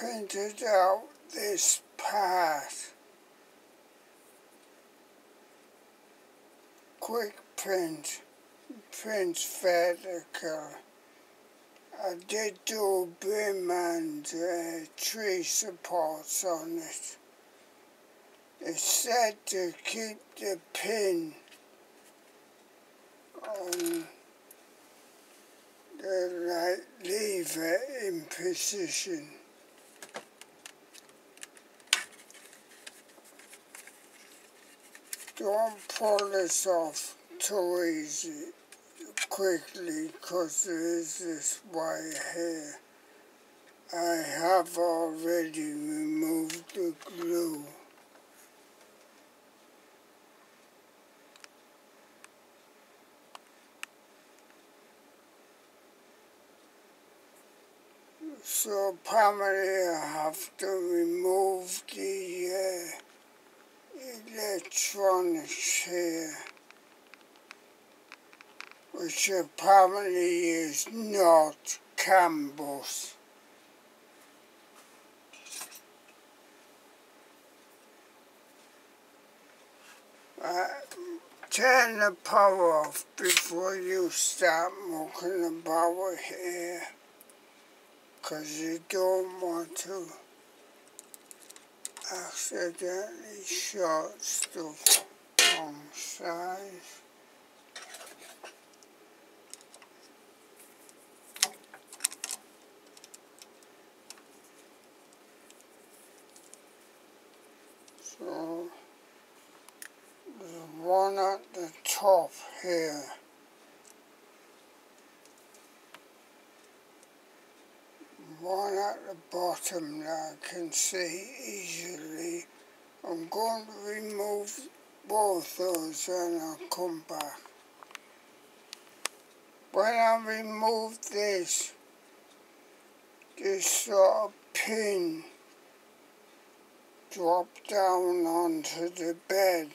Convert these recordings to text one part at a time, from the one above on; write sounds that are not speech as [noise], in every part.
printed out this part. Quick print, print vertical. I did do a brim and uh, tree supports on it. It's said to keep the pin on the right lever in position. Don't pull this off too easy quickly because there is this wire here. I have already removed the glue. So primarily I have to remove the uh, electronics here, which apparently is not bus. Uh, turn the power off before you start mucking about here because you don't want to accidentally shot stuff on size. So there's one at the top here. one at the bottom that I can see easily. I'm going to remove both those and I'll come back. When I remove this, this sort of pin drop down onto the bed.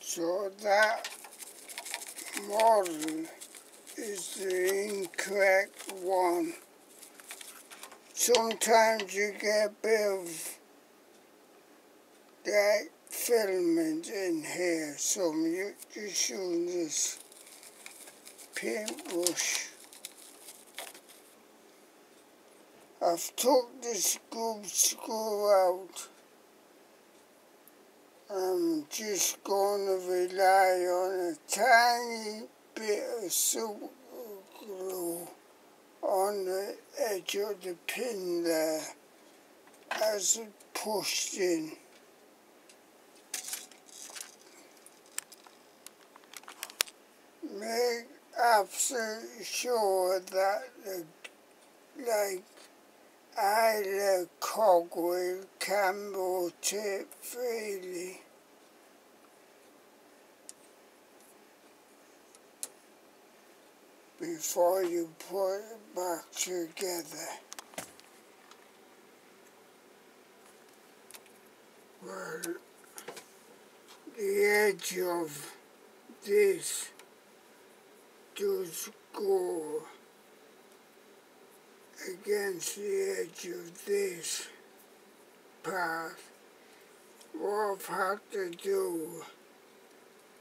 So that model is the incorrect one. Sometimes you get a bit of that filament in here, so you just use this paintbrush. I've took the screw screw out. I'm just going to rely on a tiny bit of super glue on the edge of the pin there as it pushed in. Make absolutely sure that the like either cogwheel Campbell Tip freely. before you put it back together. Well, the edge of this does go against the edge of this path. What I've had to do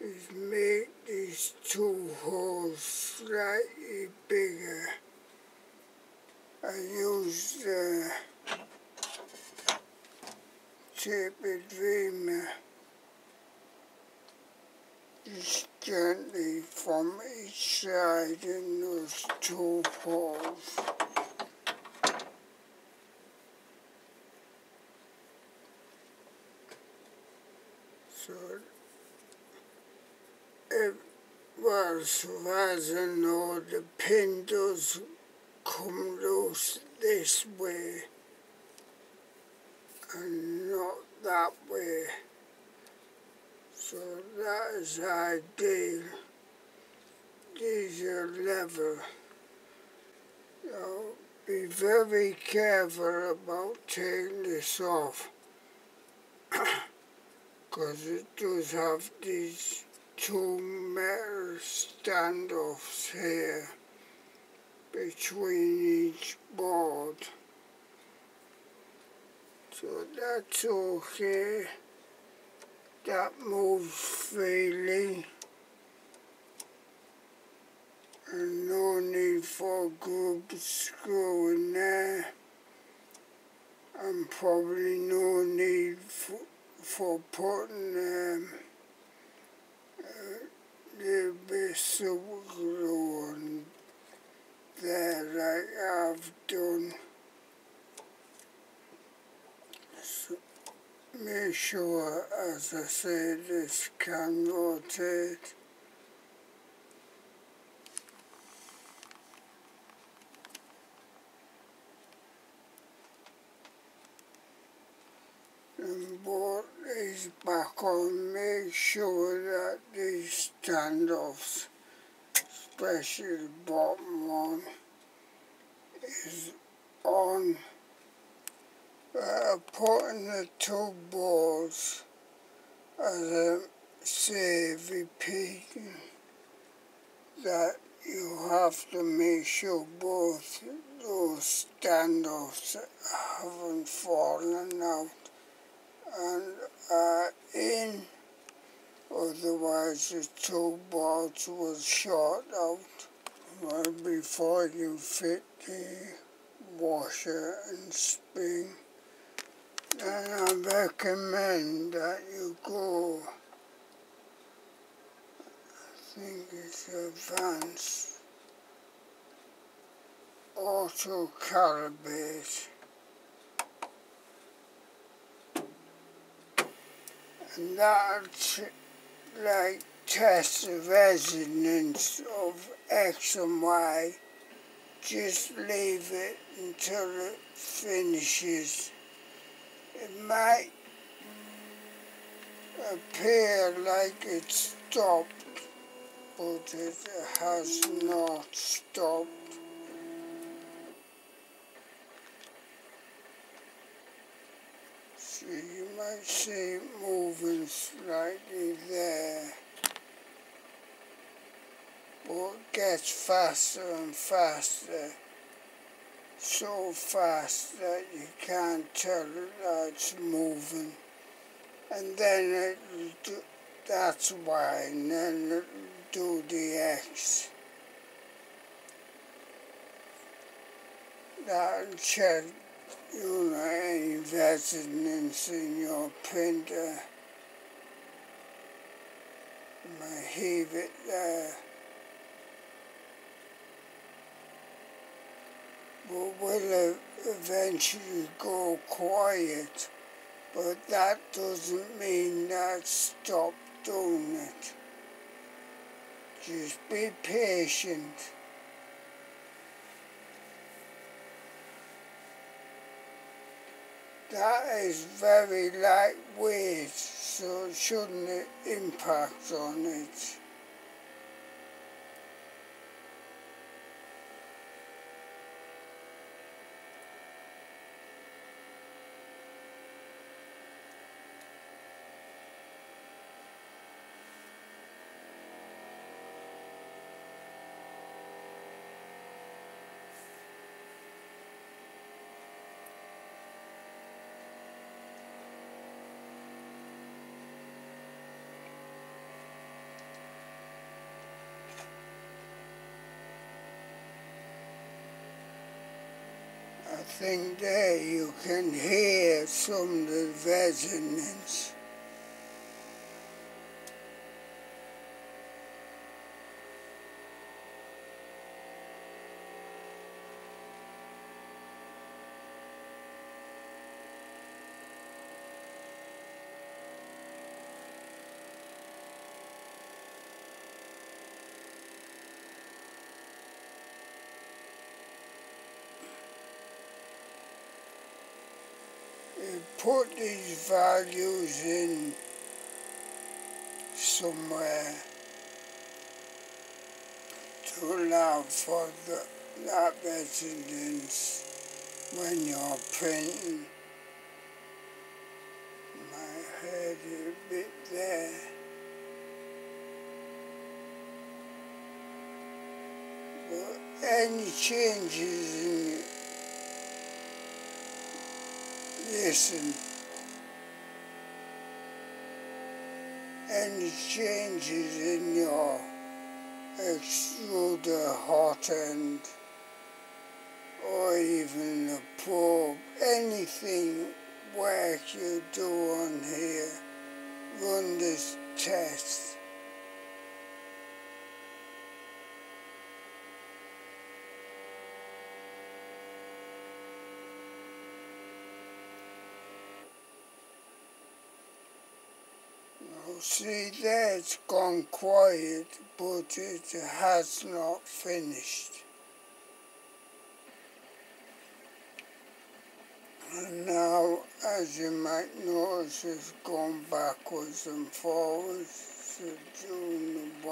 is make these two holes slightly bigger. I use the tapered reamer just gently from each side in those two holes. So it was as know the pin does come loose this way and not that way. So that is ideal. these are level. So be very careful about taking this off [coughs] because it does have these two metal standoffs here between each board. So that's okay. That moves freely. And no need for good screw in there. And probably no need for, for putting um, a little bit of glue on there like I've done. So make sure, as I said, this can rotate. and board these back on, make sure that these standoffs especially the bottom one, is on uh, putting the two balls as a repeating that you have to make sure both those standoffs haven't fallen out and are in Otherwise the two bolts will short out well before you fit the washer and spring. Then I recommend that you go, I think it's advanced, auto calibrate. And that's like test the resonance of X and Y, just leave it until it finishes. It might appear like it's stopped, but it has not stopped. So you might see it moving slightly there. But it gets faster and faster. So fast that you can't tell that uh, it's moving. And then it do, that's why, and then do the X. That'll check you know, any investments in your printer. You uh, might heave it there. But will eventually go quiet. But that doesn't mean that stop doing it. Just be patient. That is very lightweight, so it shouldn't impact on it. Think there you can hear some of the resonance. Put these values in somewhere to allow for the, that residence when you're printing. My head a bit there. But any changes in it, listen, any changes in your extruder hot end or even the probe, anything work you do on here, run this test. See there it's gone quiet but it has not finished. And now, as you might notice, it's gone backwards and forwards to doing the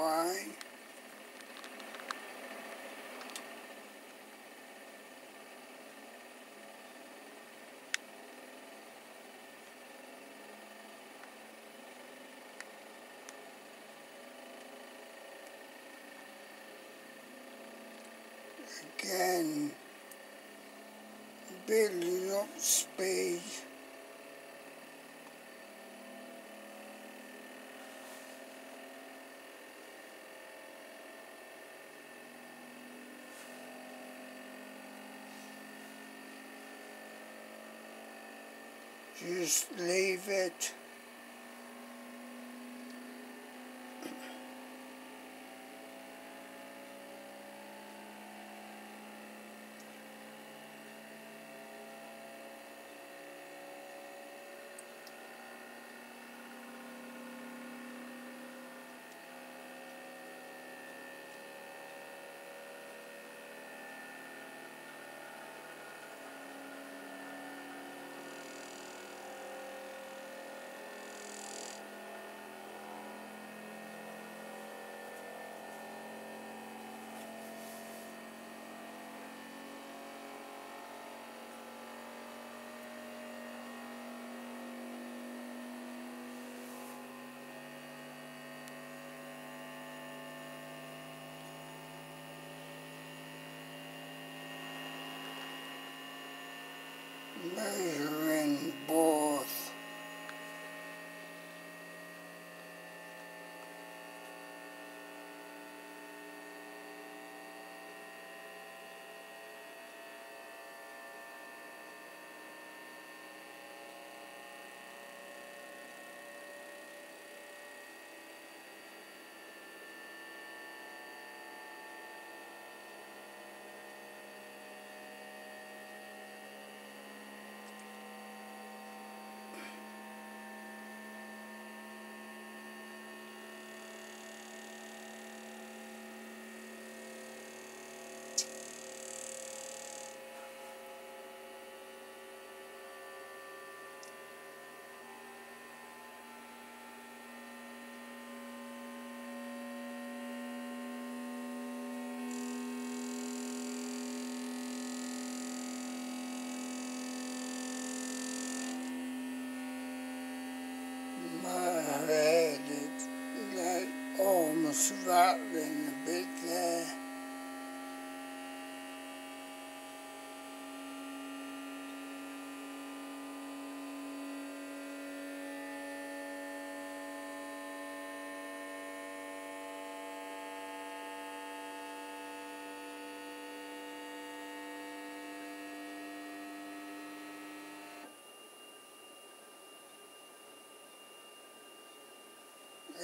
Again, building up speed. Just leave it.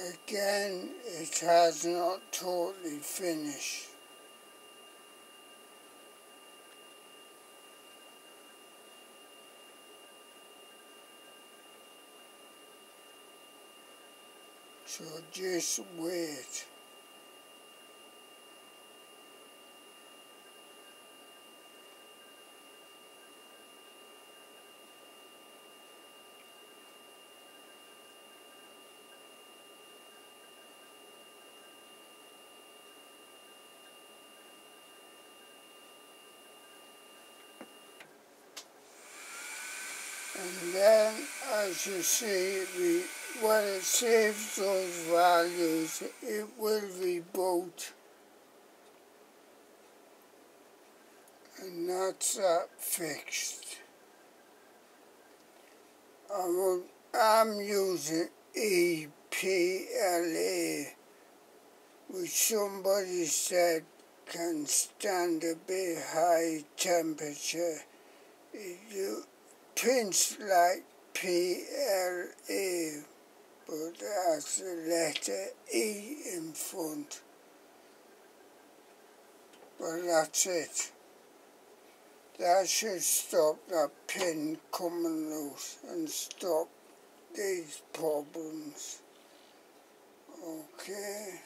Again, it has not totally finished. So just wait. And then, as you see, when it saves those values, it will reboot. And that's that fixed. I will, I'm using EPLA, which somebody said can stand a bit high temperature. You prints like PLA, but has the letter E in front. But that's it. That should stop that pin coming loose and stop these problems. Okay.